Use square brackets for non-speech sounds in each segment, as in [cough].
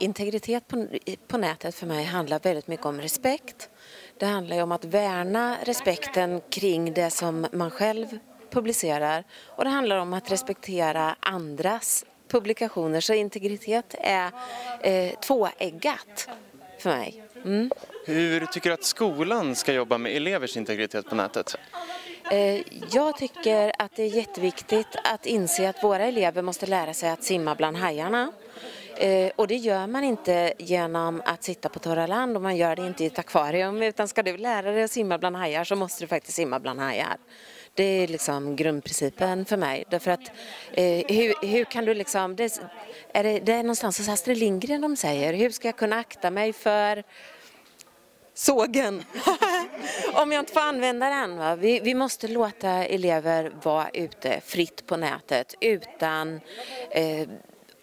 integritet på, på nätet för mig handlar väldigt mycket om respekt. Det handlar ju om att värna respekten kring det som man själv publicerar och det handlar om att respektera andras publikationer. Så integritet är eh, tvåeggat för mig. Mm. Hur tycker du att skolan ska jobba med elevers integritet på nätet? Eh, jag tycker att det är jätteviktigt att inse att våra elever måste lära sig att simma bland hajarna. Eh, och det gör man inte genom att sitta på torra land och man gör det inte i ett akvarium utan ska du lära dig att simma bland hajar så måste du faktiskt simma bland hajar. Det är liksom grundprincipen för mig. Därför att eh, hur, hur, kan du liksom, det är, det, det är någonstans hos Astrid Lindgren de säger, hur ska jag kunna akta mig för sågen? [laughs] Om jag inte får använda den. Va? Vi, vi måste låta elever vara ute fritt på nätet utan eh,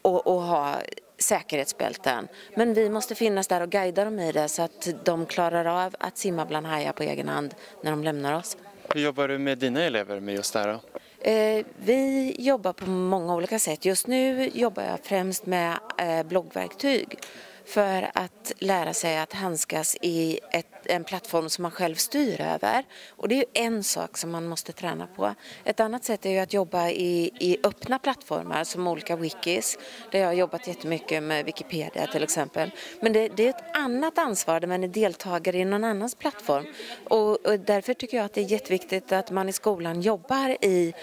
och, och ha säkerhetsbälten. Men vi måste finnas där och guida dem i det så att de klarar av att simma bland hajar på egen hand när de lämnar oss. Hur jobbar du med dina elever med just det här? Eh, vi jobbar på många olika sätt. Just nu jobbar jag främst med eh, bloggverktyg för att lära sig att handskas i ett, en plattform som man själv styr över. Och det är ju en sak som man måste träna på. Ett annat sätt är ju att jobba i, i öppna plattformar som olika wikis. Där jag har jobbat jättemycket med Wikipedia till exempel. Men det, det är ett annat ansvar där man är deltagare i någon annans plattform. Och, och därför tycker jag att det är jätteviktigt att man i skolan jobbar i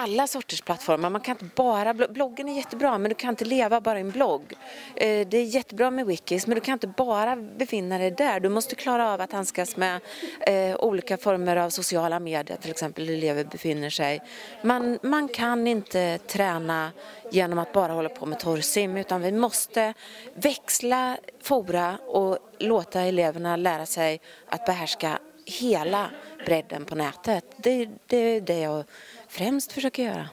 alla sorters plattformar. Man kan inte bara, bloggen är jättebra men du kan inte leva bara i en blogg. Eh, det är jättebra med wikis men du kan inte bara befinna dig där. Du måste klara av att handskas med eh, olika former av sociala medier till exempel där elever befinner sig. Man, man kan inte träna genom att bara hålla på med torrsim utan vi måste växla fora och låta eleverna lära sig att behärska hela bredden på nätet. Det, det är det jag främst försöker göra.